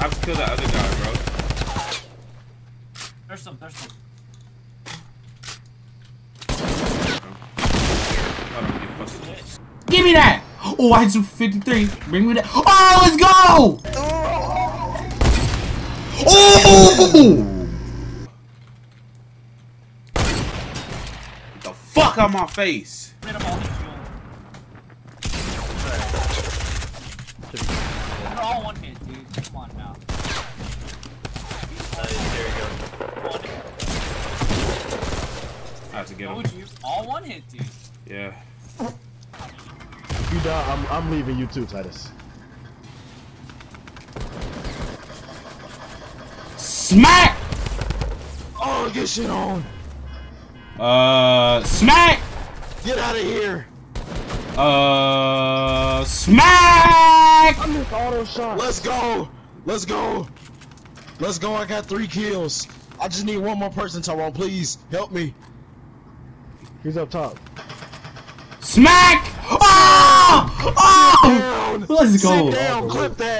I have to kill that other guy, bro. There's some, there's some. Hold on, get busted. Give me that! Oh, I hit some 53. Bring me that. Oh, let's go! Oh! Get the fuck out my face! Hit him all his shield. They're all one hit, dude. Come on now. Nice, there you go. One hit. I have to get him. You. All one hit, dude. Yeah. If you die, I'm, I'm leaving you too, Titus. Smack! Oh, get shit on! Uh, smack! Get out of here! Uh, smack! I'm just auto shot. Let's go! Let's go! Let's go, I got three kills. I just need one more person, Tyrone, please. Help me. He's up top. Smack! Oh! Oh! Down! Let's go. Sit down, clip that!